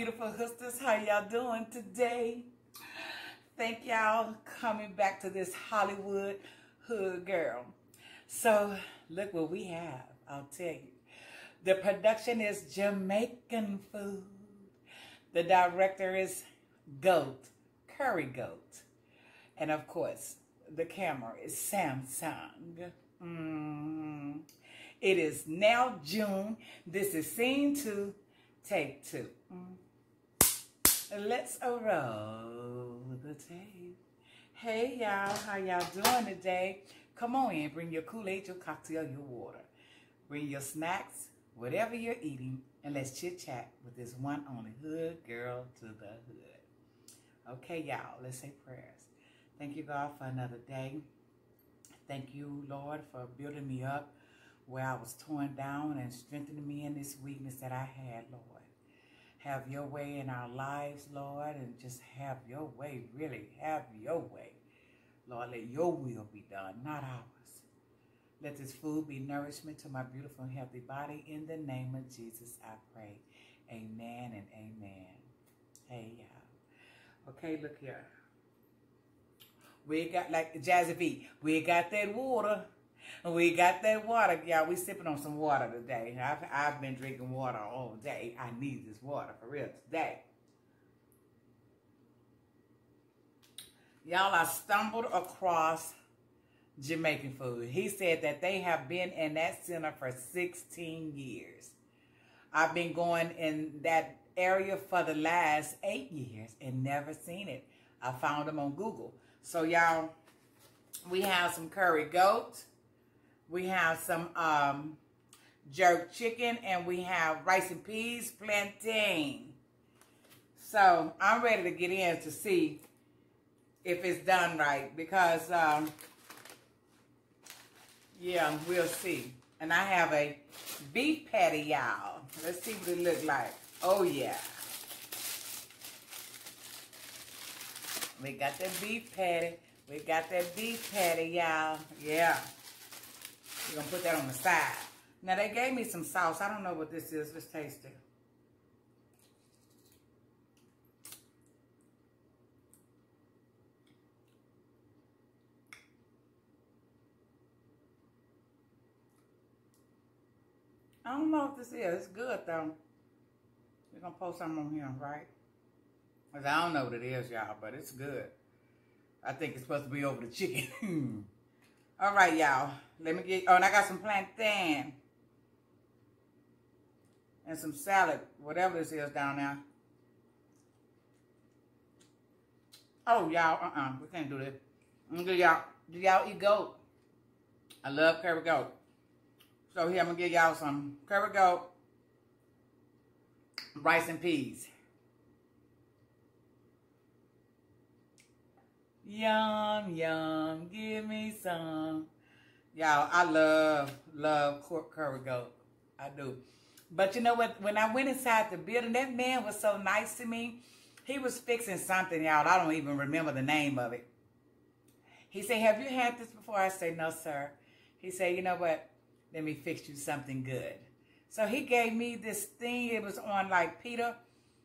beautiful hustlers. How y'all doing today? Thank y'all coming back to this Hollywood hood girl. So look what we have. I'll tell you. The production is Jamaican food. The director is Goat, Curry Goat. And of course, the camera is Samsung. Mm. It is now June. This is scene two, take two. Mm. Let's roll the tape. Hey y'all, how y'all doing today? Come on in, bring your Kool-Aid, your cocktail, your water. Bring your snacks, whatever you're eating, and let's chit-chat with this one only hood girl to the hood. Okay, y'all, let's say prayers. Thank you, God, for another day. Thank you, Lord, for building me up where I was torn down and strengthening me in this weakness that I had, Lord. Have your way in our lives, Lord, and just have your way, really, have your way. Lord, let your will be done, not ours. Let this food be nourishment to my beautiful and healthy body. In the name of Jesus, I pray. Amen and amen. Hey, y'all. Okay, look here. We got, like Jazzy V, we got that water. We got that water, y'all. We sipping on some water today. I've, I've been drinking water all day. I need this water for real today. Y'all, I stumbled across Jamaican food. He said that they have been in that center for 16 years. I've been going in that area for the last eight years and never seen it. I found them on Google. So y'all, we have some curry goat. We have some um, jerk chicken and we have rice and peas plantain. So I'm ready to get in to see if it's done right because, um, yeah, we'll see. And I have a beef patty, y'all. Let's see what it look like. Oh, yeah. We got that beef patty. We got that beef patty, y'all. Yeah. We're going to put that on the side. Now, they gave me some sauce. I don't know what this is. Let's taste it. I don't know if this is. It's good, though. We're going to post something on here, right? Because I don't know what it is, y'all, but it's good. I think it's supposed to be over the chicken. All right, y'all. Let me get... Oh, and I got some plantain. And some salad, whatever this is down there. Oh, y'all, uh-uh. We can't do this. Mm, do y'all do y'all eat goat? I love curry goat. So here, I'm to give y'all some curry goat, rice and peas. Yum, yum, give me some. Y'all, I love, love cork curry goat. I do. But you know what? When I went inside the building, that man was so nice to me. He was fixing something, y'all. I don't even remember the name of it. He said, have you had this before? I said, no, sir. He said, you know what? Let me fix you something good. So he gave me this thing. It was on like pita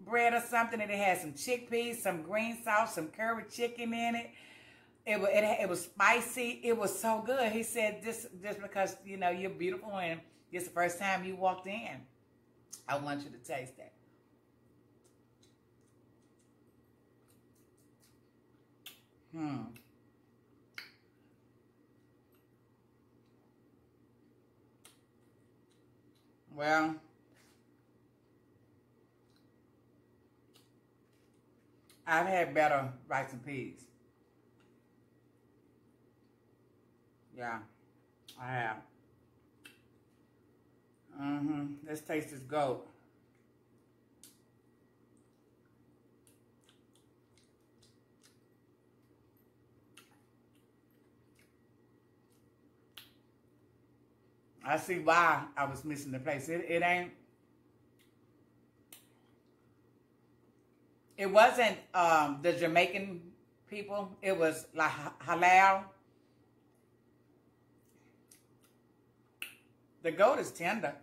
bread or something, and it had some chickpeas, some green sauce, some curry chicken in it. It was, it, it was spicy. It was so good. He said, just, just because, you know, you're beautiful and it's the first time you walked in, I want you to taste that. Hmm. Well, I've had better rice and peas. Yeah, I have. Mm-hmm. Let's taste this goat. I see why I was missing the place. It, it ain't. It wasn't um, the Jamaican people. It was like halal. The goat is tender.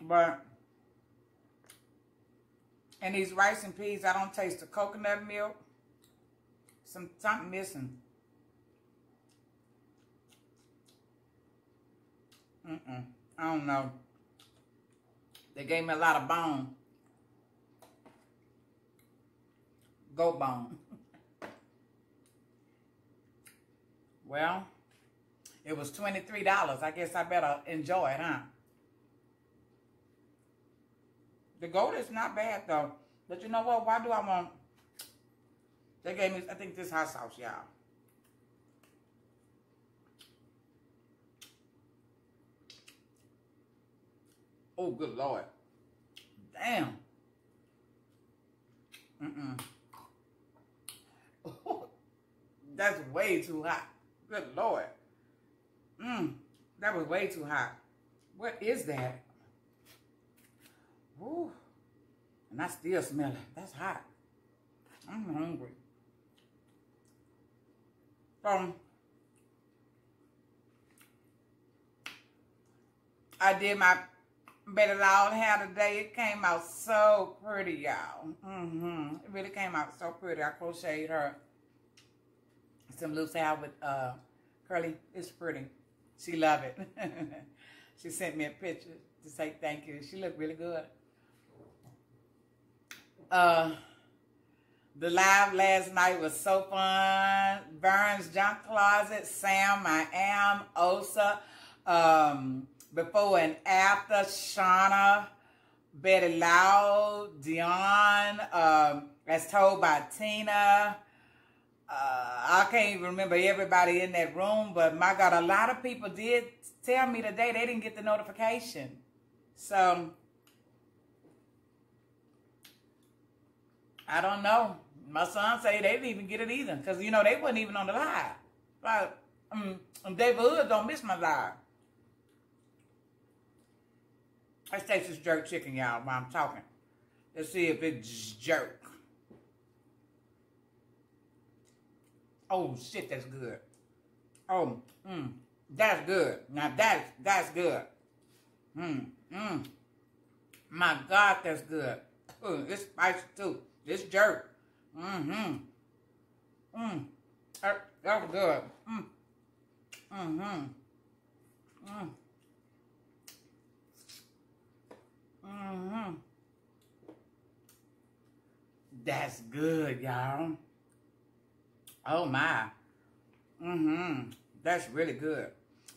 But and these rice and peas, I don't taste the coconut milk. Some something missing. Mm-mm. I don't know. They gave me a lot of bone. Goat bone. well, it was $23. I guess I better enjoy it, huh? The goat is not bad, though. But you know what? Why do I want... They gave me, I think, this hot sauce, y'all. Oh, good Lord. Damn. Mm-mm. That's way too hot. Good Lord. Mmm. That was way too hot. What is that? Woo. And I still smell it. That's hot. I'm hungry. Um, I did my Better had a day. It came out so pretty, y'all. Mm-hmm. It really came out so pretty. I crocheted her some loose hair with uh, curly. It's pretty. She loved it. she sent me a picture to say thank you. She looked really good. Uh, the live last night was so fun. Burns Junk Closet, Sam, I Am, Osa, um, before and after, Shauna, Betty Lau, Dion, um, as told by Tina. Uh, I can't even remember everybody in that room, but my God, a lot of people did tell me today they didn't get the notification. So, I don't know. My son say they didn't even get it either, because, you know, they wasn't even on the live. Like, um, David Hood don't miss my live. Taste this jerk chicken, y'all, while I'm talking. Let's see if it's jerk. Oh, shit, that's good. Oh, mm, that's good. Now, that's, that's good. Mmm, mmm. My God, that's good. Ooh, it's spicy, too. It's jerk. Mm-hmm. Mmm. That, that's good. Mmm. Mm-hmm. Mmm. Mm-hmm. That's good, y'all. Oh, my. Mm-hmm. That's really good.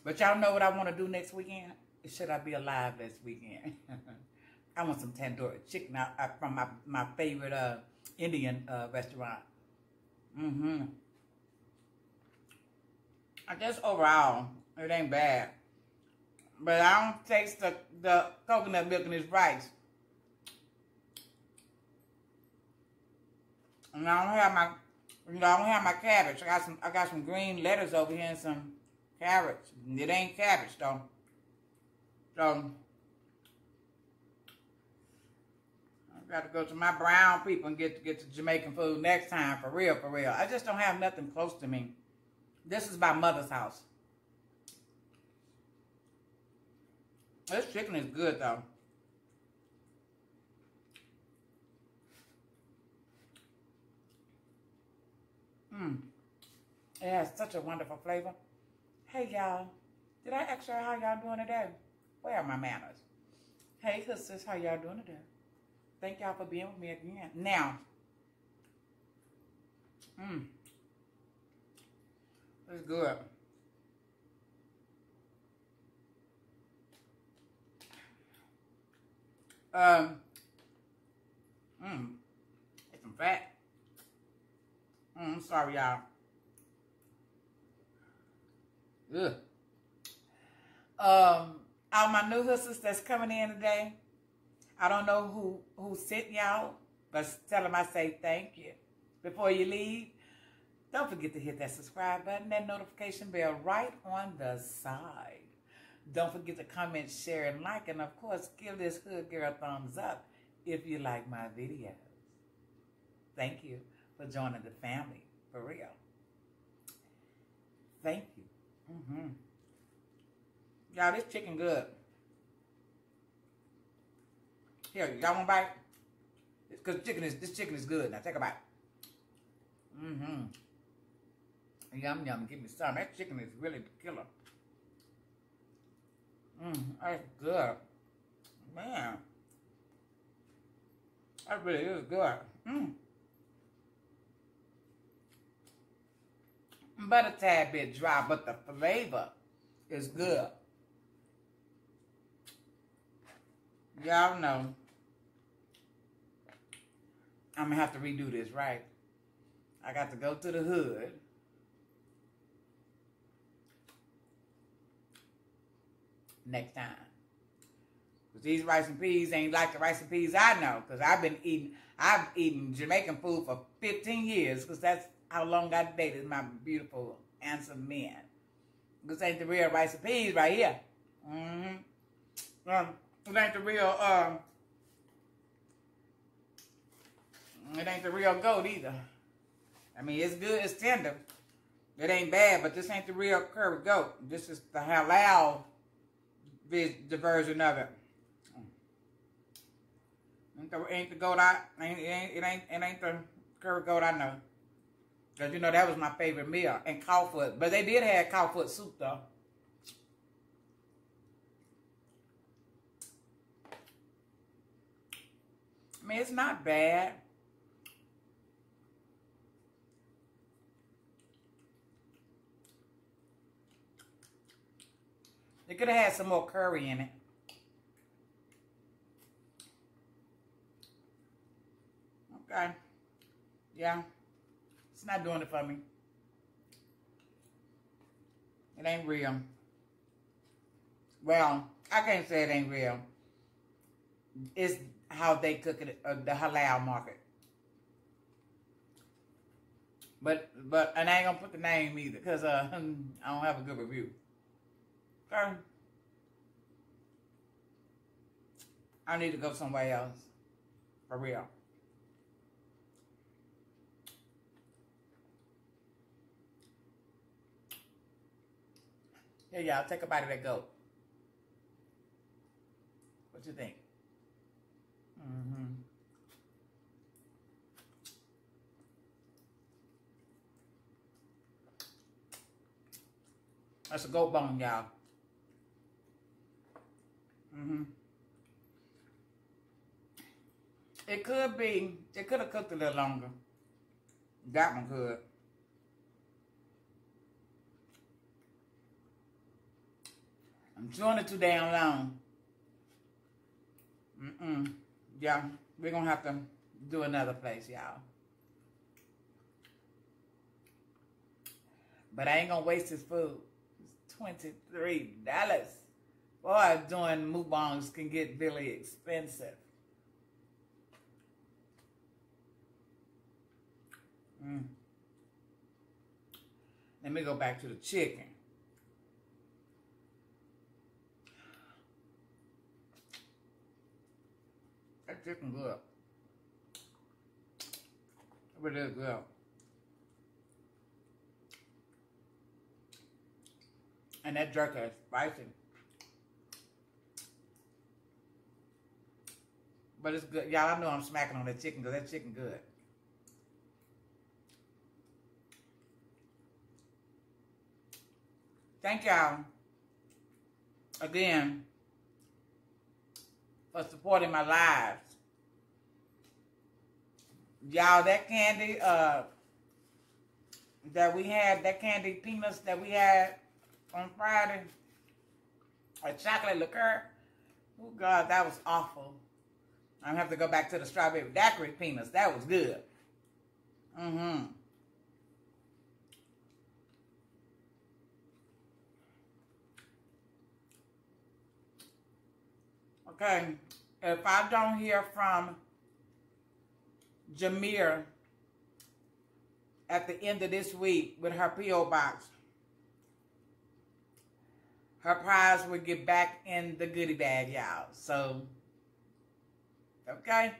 But y'all know what I want to do next weekend? Should I be alive this weekend? I want some tandoori chicken out, out from my, my favorite uh, Indian uh, restaurant. Mm-hmm. I guess overall, it ain't bad. But I don't taste the, the coconut milk in this rice. And I don't have my you know, I don't have my cabbage. I got some I got some green lettuce over here and some carrots. It ain't cabbage though. So I gotta go to my brown people and get to get to Jamaican food next time for real, for real. I just don't have nothing close to me. This is my mother's house. This chicken is good though. Mmm. It has such a wonderful flavor. Hey y'all. Did I ask you how y'all doing today? Where are my manners? Hey sisters, how y'all doing today? Thank y'all for being with me again. Now, mmm. It's good. Um, mmm, it's some fat. Mm, I'm sorry, y'all. Ugh. Um, all my new hustlers that's coming in today, I don't know who who sent y'all, but tell them I say thank you. Before you leave, don't forget to hit that subscribe button, that notification bell right on the side. Don't forget to comment, share, and like. And of course, give this hood girl a thumbs up if you like my videos. Thank you for joining the family, for real. Thank you. Mm-hmm. Y'all, this chicken good. Here, y'all want to bite? Because chicken is this chicken is good. Now take a bite. Mm-hmm. Yum yum. Give me some. That chicken is really killer. Mmm, that's good. Man. That really is good. Mmm. But a tad bit dry, but the flavor is good. Y'all know I'm gonna have to redo this, right? I got to go to the hood. Next time. Because these rice and peas ain't like the rice and peas I know. Because I've been eating, I've eaten Jamaican food for 15 years. Because that's how long I dated my beautiful, handsome men. This ain't the real rice and peas right here. Mm-hmm. Um, it ain't the real, um, it ain't the real goat either. I mean, it's good, it's tender. It ain't bad, but this ain't the real curry goat. This is the halal the version of it. The, ain't the goat I it ain't it ain't it ain't the curry goat I know. Cause you know that was my favorite meal and cow foot, but they did have cow foot soup though. I mean, it's not bad. They could have had some more curry in it. Okay. Yeah. It's not doing it for me. It ain't real. Well, I can't say it ain't real. It's how they cook it, uh, the halal market. But, but, and I ain't gonna put the name either, because uh, I don't have a good review. Okay. I need to go somewhere else. For real. Here, y'all, take a bite of that goat. What you think? Mm-hmm. That's a goat bone, y'all. Mm-hmm. It could be, it could have cooked a little longer. That one could. I'm chewing it too damn long. Mm-mm. Yeah, we're going to have to do another place, y'all. But I ain't going to waste this food. It's $23. Boy, doing mukbangs can get really expensive. Mm. Let me go back to the chicken. That chicken good. It is good. And that jerky is spicy. But it's good. Y'all, I know I'm smacking on that chicken because that chicken good. Thank y'all again for supporting my lives. Y'all, that candy uh, that we had, that candy peanuts that we had on Friday, a chocolate liqueur. Oh God, that was awful. I'm gonna have to go back to the strawberry daiquiri peanuts. That was good. Mm-hmm. Okay, if I don't hear from Jameer at the end of this week with her P.O. box, her prize will get back in the goodie bag, y'all. So, okay?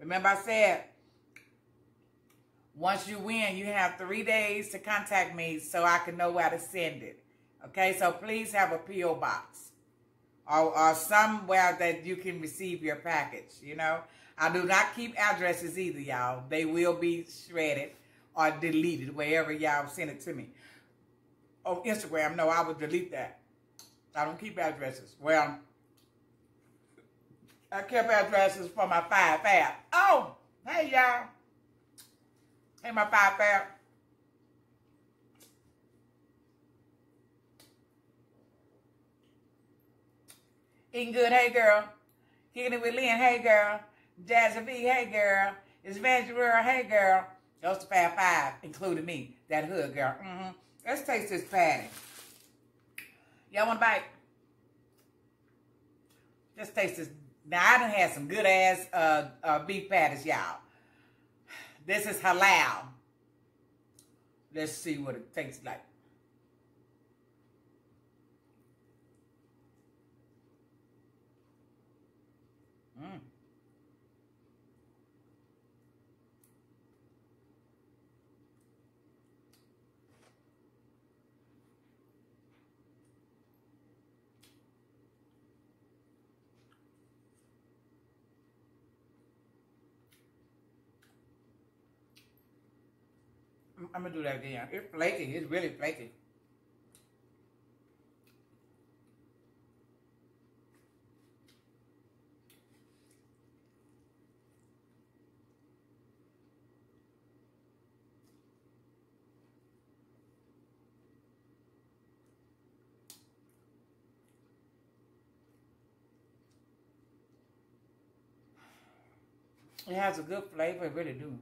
Remember I said, once you win, you have three days to contact me so I can know where to send it. Okay, so please have a P.O. box. or, or somewhere that you can receive your package, you know. I do not keep addresses either, y'all. They will be shredded or deleted wherever y'all send it to me. On Instagram, no, I would delete that. I don't keep addresses. Well, I kept addresses for my five fab. Oh, hey y'all. Hey, my five fab. Eating good, hey girl. Kicking it with Lynn, hey girl. Jazzy V, hey girl. It's Evangelina, hey girl. Those the Fab Five, including me, that hood girl. Mm-hmm. Let's taste this patty. Y'all want a bite? Just taste this. Now, I done had some good ass uh, uh, beef patties, y'all. This is halal. Let's see what it tastes like. Mm. I'm gonna do that again. It's flaky. It's really flaky. It has a good flavor, it really do.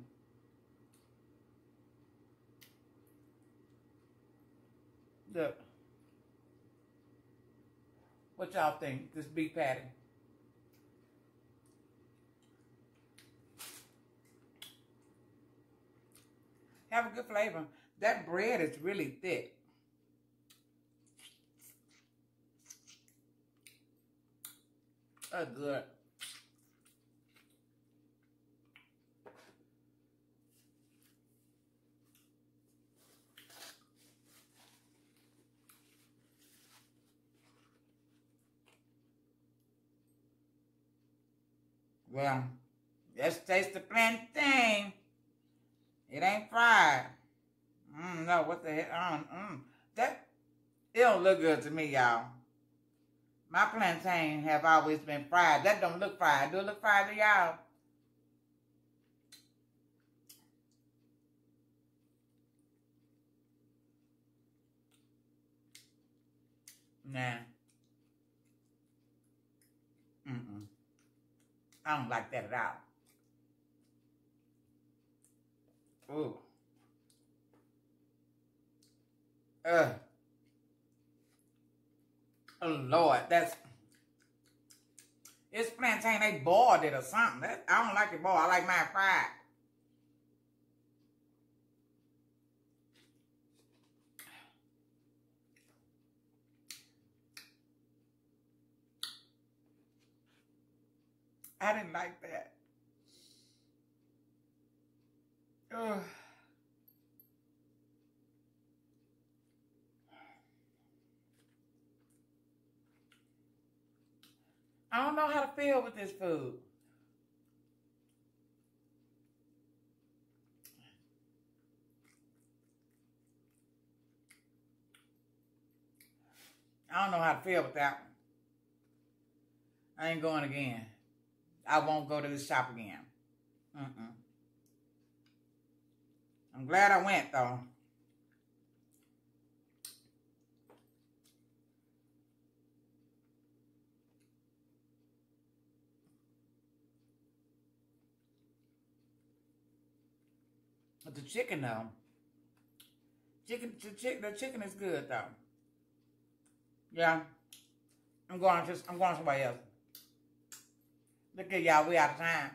What y'all think? This beef patty. Have a good flavor. That bread is really thick. That's good. Well, taste the plantain. It ain't fried. Mm, no, what the hell? Um, mm, that, it don't look good to me, y'all. My plantain have always been fried. That don't look fried. Do it look fried to y'all? Nah. Mm-mm. I don't like that at all. Ooh. Oh Lord, that's it's plantain. They boiled it or something. That, I don't like it boiled. I like mine fried. I didn't like that. I don't know how to feel with this food. I don't know how to feel with that one. I ain't going again. I won't go to the shop again. Mm-mm. I'm glad I went, though. But the chicken, though. Chicken, the, chick, the chicken is good, though. Yeah. I'm going to, I'm going somewhere else. Look at y'all, we out of time.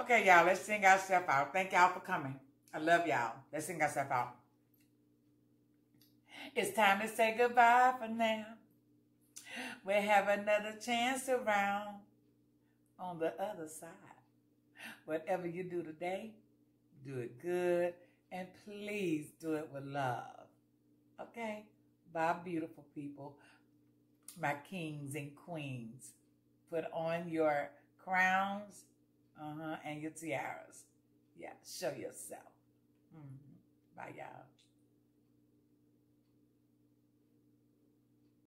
Okay, y'all, let's sing ourselves out. Thank y'all for coming. I love y'all. Let's sing ourselves out. It's time to say goodbye for now. We'll have another chance around on the other side. Whatever you do today, do it good and please do it with love. Okay? Bye, beautiful people, my kings and queens. Put on your crowns uh huh. And your tiaras. Yeah. Show yourself. Mm-hmm. Bye, y'all.